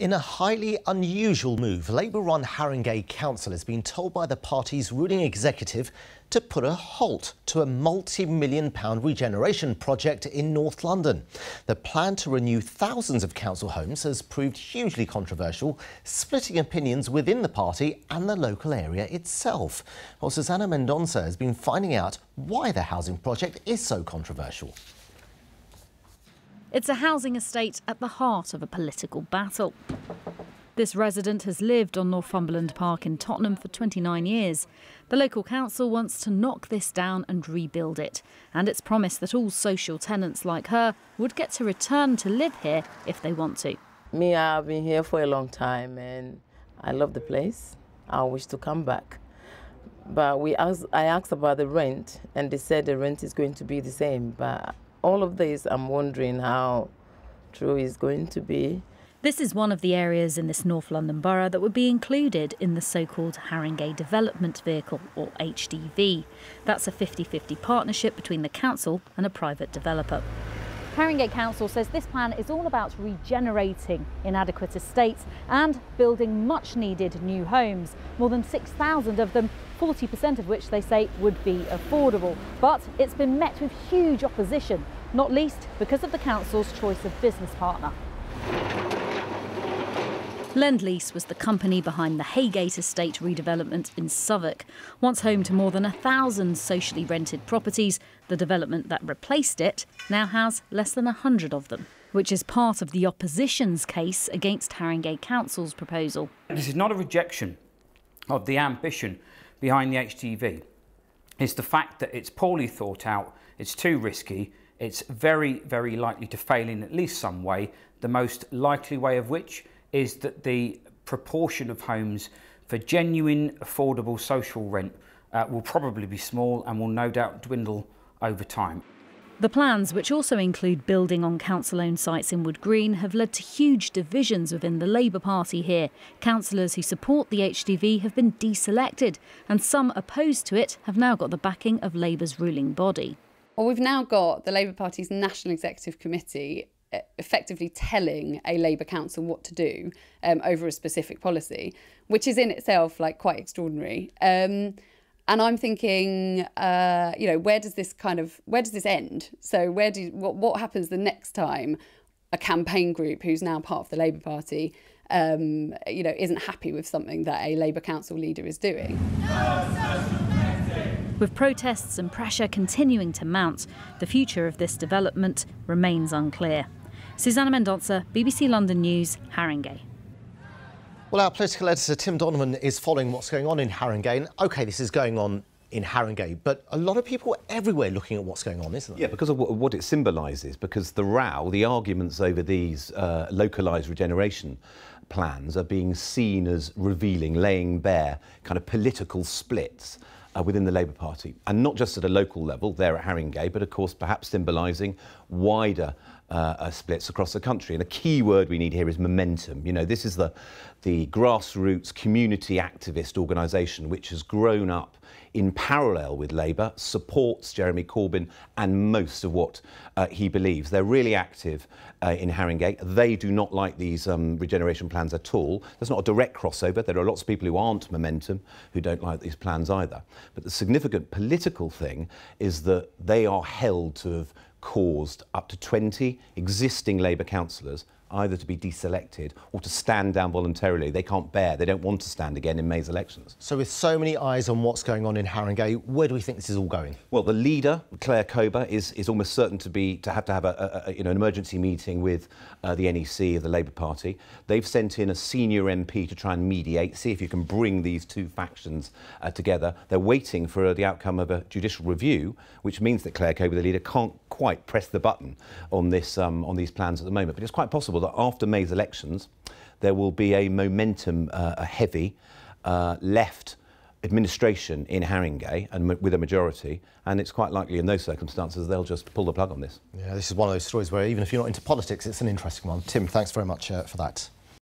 In a highly unusual move, Labour-run Haringey Council has been told by the party's ruling executive to put a halt to a multi-million pound regeneration project in North London. The plan to renew thousands of council homes has proved hugely controversial, splitting opinions within the party and the local area itself. Well, Susana Mendonça has been finding out why the housing project is so controversial. It's a housing estate at the heart of a political battle. This resident has lived on Northumberland Park in Tottenham for 29 years. The local council wants to knock this down and rebuild it, and it's promised that all social tenants like her would get to return to live here if they want to. Me, I've been here for a long time and I love the place. I wish to come back. But we asked, I asked about the rent and they said the rent is going to be the same. But all of this, I'm wondering how true is going to be. This is one of the areas in this North London borough that would be included in the so called Haringey Development Vehicle, or HDV. That's a 50 50 partnership between the council and a private developer. Haringey Council says this plan is all about regenerating inadequate estates and building much needed new homes. More than 6,000 of them, 40% of which they say would be affordable. But it's been met with huge opposition, not least because of the council's choice of business partner. Lendlease was the company behind the Heygate Estate redevelopment in Southwark. Once home to more than a thousand socially rented properties, the development that replaced it now has less than a hundred of them, which is part of the opposition's case against Haringey Council's proposal. This is not a rejection of the ambition behind the HDV. It's the fact that it's poorly thought out, it's too risky, it's very, very likely to fail in at least some way, the most likely way of which is that the proportion of homes for genuine affordable social rent uh, will probably be small and will no doubt dwindle over time. The plans, which also include building on council owned sites in Wood Green, have led to huge divisions within the Labour Party here. Councillors who support the HDV have been deselected, and some opposed to it have now got the backing of Labour's ruling body. Well, we've now got the Labour Party's National Executive Committee effectively telling a Labour council what to do um, over a specific policy, which is in itself like quite extraordinary. Um, and I'm thinking, uh, you know, where does this kind of where does this end? So where do what what happens the next time a campaign group who's now part of the Labour Party, um, you know, isn't happy with something that a Labour council leader is doing? With protests and pressure continuing to mount, the future of this development remains unclear. Susana Mendonça, BBC London News, Haringey. Well, our political editor Tim Donovan is following what's going on in Haringey. And OK, this is going on in Haringey, but a lot of people everywhere looking at what's going on, isn't there? Yeah, because of what it symbolises, because the row, the arguments over these uh, localised regeneration plans are being seen as revealing, laying bare kind of political splits uh, within the Labour Party, and not just at a local level there at Haringey, but of course perhaps symbolising wider uh, uh, splits across the country. And a key word we need here is momentum. You know, this is the, the grassroots community activist organisation which has grown up in parallel with Labour, supports Jeremy Corbyn and most of what uh, he believes. They're really active uh, in Haringey. They do not like these um, regeneration plans at all. There's not a direct crossover. There are lots of people who aren't momentum who don't like these plans either. But the significant political thing is that they are held to have caused up to 20 existing Labour councillors either to be deselected or to stand down voluntarily. They can't bear, they don't want to stand again in May's elections. So with so many eyes on what's going on in Haringey, where do we think this is all going? Well, the leader, Claire Kober, is, is almost certain to be to have to have a, a, a you know, an emergency meeting with uh, the NEC of the Labour Party. They've sent in a senior MP to try and mediate, see if you can bring these two factions uh, together. They're waiting for uh, the outcome of a judicial review, which means that Claire Kober, the leader, can't quite press the button on this um, on these plans at the moment. But it's quite that after May's elections, there will be a momentum, uh, a heavy uh, left administration in Haringey and with a majority, and it's quite likely in those circumstances they'll just pull the plug on this. Yeah, this is one of those stories where even if you're not into politics, it's an interesting one. Tim, thanks very much uh, for that.